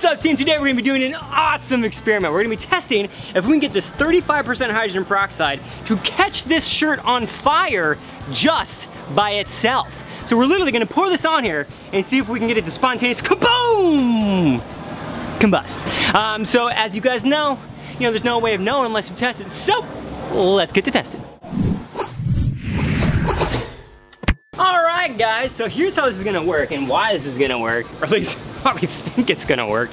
What's up team? Today we're gonna be doing an awesome experiment. We're gonna be testing if we can get this 35% hydrogen peroxide to catch this shirt on fire just by itself. So we're literally gonna pour this on here and see if we can get it to spontaneous kaboom! Combust. Um, so as you guys know, you know, there's no way of knowing unless you test it. So let's get to testing. All right, guys, so here's how this is gonna work and why this is gonna work, or at least we think it's gonna work.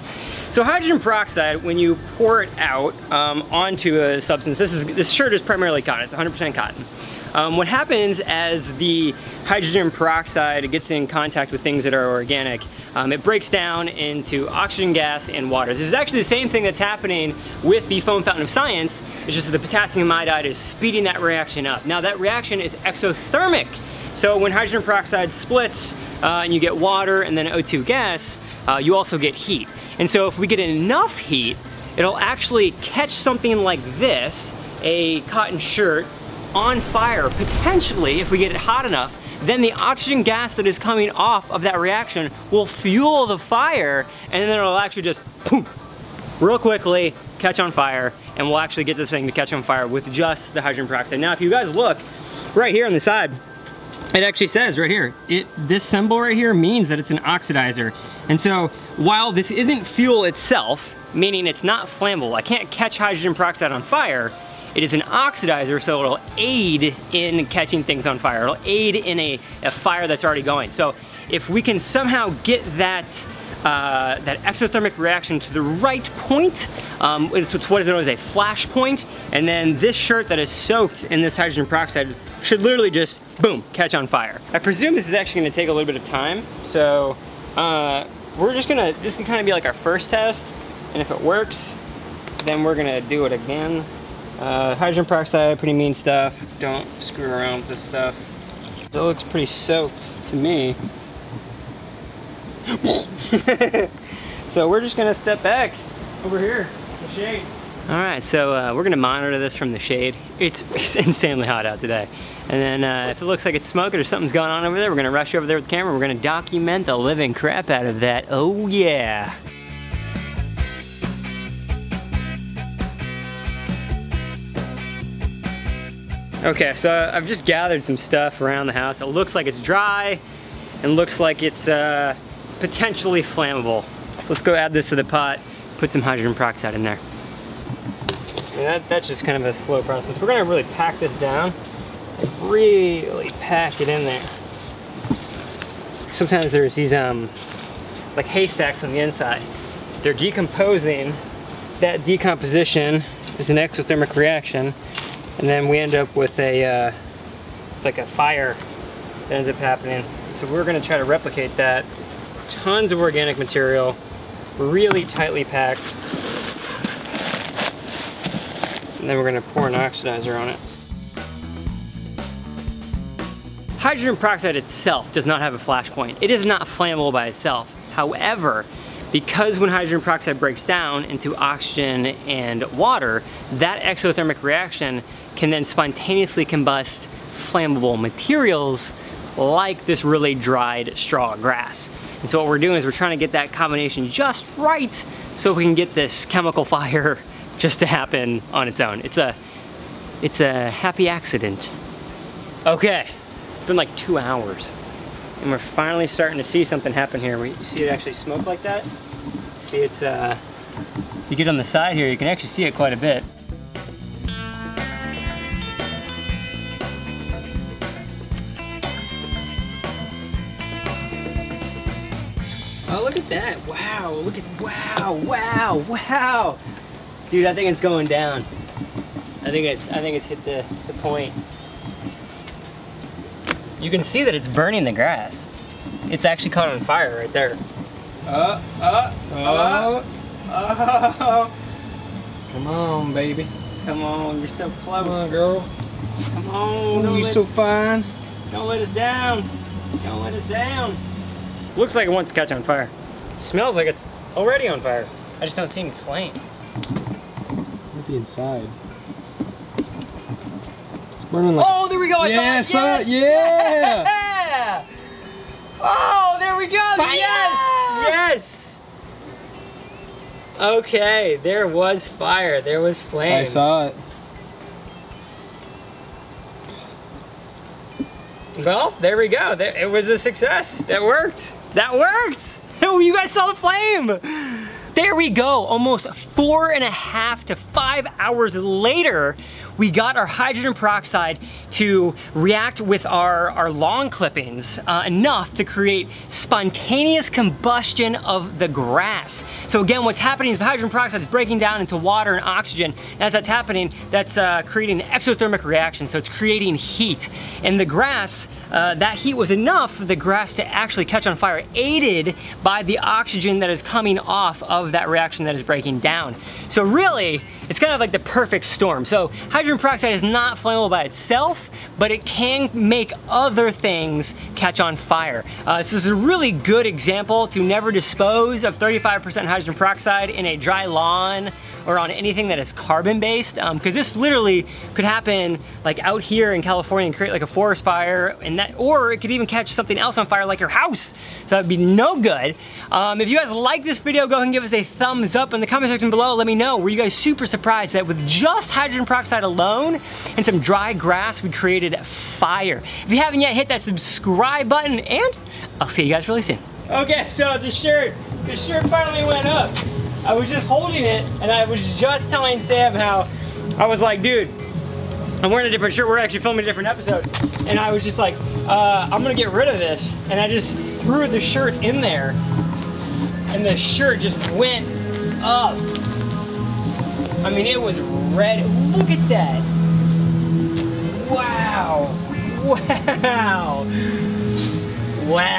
So hydrogen peroxide, when you pour it out um, onto a substance, this, is, this shirt is primarily cotton, it's 100% cotton. Um, what happens as the hydrogen peroxide gets in contact with things that are organic, um, it breaks down into oxygen gas and water. This is actually the same thing that's happening with the foam fountain of science, it's just that the potassium iodide is speeding that reaction up. Now that reaction is exothermic, so when hydrogen peroxide splits uh, and you get water and then O2 gas, uh, you also get heat. And so if we get enough heat, it'll actually catch something like this, a cotton shirt, on fire, potentially, if we get it hot enough, then the oxygen gas that is coming off of that reaction will fuel the fire, and then it'll actually just, boom, real quickly, catch on fire, and we'll actually get this thing to catch on fire with just the hydrogen peroxide. Now, if you guys look, right here on the side, it actually says right here, it this symbol right here means that it's an oxidizer. And so while this isn't fuel itself, meaning it's not flammable, I can't catch hydrogen peroxide on fire, it is an oxidizer, so it'll aid in catching things on fire. It'll aid in a, a fire that's already going. So if we can somehow get that uh, that exothermic reaction to the right point. Um, it's what is known as a flash point. point, and then this shirt that is soaked in this hydrogen peroxide should literally just, boom, catch on fire. I presume this is actually gonna take a little bit of time, so uh, we're just gonna, this can kind of be like our first test, and if it works, then we're gonna do it again. Uh, hydrogen peroxide, pretty mean stuff. Don't screw around with this stuff. It looks pretty soaked to me. so we're just gonna step back over here, the shade. All right, so uh, we're gonna monitor this from the shade. It's, it's insanely hot out today. And then uh, if it looks like it's smoking or something's going on over there, we're gonna rush over there with the camera. We're gonna document the living crap out of that. Oh yeah. Okay, so I've just gathered some stuff around the house. It looks like it's dry and looks like it's uh, potentially flammable. So let's go add this to the pot, put some hydrogen peroxide in there. That, that's just kind of a slow process. We're gonna really pack this down, really pack it in there. Sometimes there's these um, like haystacks on the inside. They're decomposing. That decomposition is an exothermic reaction, and then we end up with a uh, like a fire that ends up happening. So we're gonna try to replicate that tons of organic material, really tightly packed. And then we're gonna pour an oxidizer on it. Hydrogen peroxide itself does not have a flash point. It is not flammable by itself. However, because when hydrogen peroxide breaks down into oxygen and water, that exothermic reaction can then spontaneously combust flammable materials like this really dried straw grass. And so what we're doing is we're trying to get that combination just right so we can get this chemical fire just to happen on its own. It's a, it's a happy accident. Okay, it's been like two hours and we're finally starting to see something happen here. you see it actually smoke like that? See it's, uh, you get on the side here, you can actually see it quite a bit. At that. Wow, look at, wow, wow, wow. Dude, I think it's going down. I think it's, I think it's hit the, the point. You can see that it's burning the grass. It's actually caught on fire right there. Uh, uh, uh, oh. Come on, baby. Come on, you're so close. Come on, girl. Come on. Oh, you're so fine. Don't let us down. Don't let us down. Looks like it wants to catch on fire. Smells like it's already on fire. I just don't see any flame. Maybe inside. It's burning like. Oh, there we go. I yeah, saw it. Yes. yeah. yeah. Oh, there we go. Fire! Yes. Yes. Okay, there was fire. There was flame. I saw it. Well, there we go. There, it was a success. That worked. That worked. Oh, you guys saw the flame. There we go. Almost four and a half to five hours later, we got our hydrogen peroxide to react with our, our lawn clippings uh, enough to create spontaneous combustion of the grass. So again, what's happening is the hydrogen peroxide is breaking down into water and oxygen. As that's happening, that's uh, creating an exothermic reaction. So it's creating heat. And the grass, uh, that heat was enough for the grass to actually catch on fire, aided by the oxygen that is coming off of that reaction that is breaking down. So really, it's kind of like the perfect storm. So hydrogen peroxide is not flammable by itself, but it can make other things catch on fire. Uh, this is a really good example to never dispose of 35% hydrogen peroxide in a dry lawn or on anything that is carbon based because um, this literally could happen like out here in California and create like a forest fire and that or it could even catch something else on fire like your house. So that'd be no good. Um, if you guys like this video go ahead and give us a thumbs up in the comment section below. Let me know. Were you guys super surprised that with just hydrogen peroxide alone and some dry grass we created fire? If you haven't yet hit that subscribe button and I'll see you guys really soon. Okay so the shirt the shirt finally went up I was just holding it and I was just telling Sam how I was like, dude, I'm wearing a different shirt. We're actually filming a different episode. And I was just like, uh, I'm gonna get rid of this. And I just threw the shirt in there and the shirt just went up. I mean, it was red. Look at that. Wow. Wow. Wow.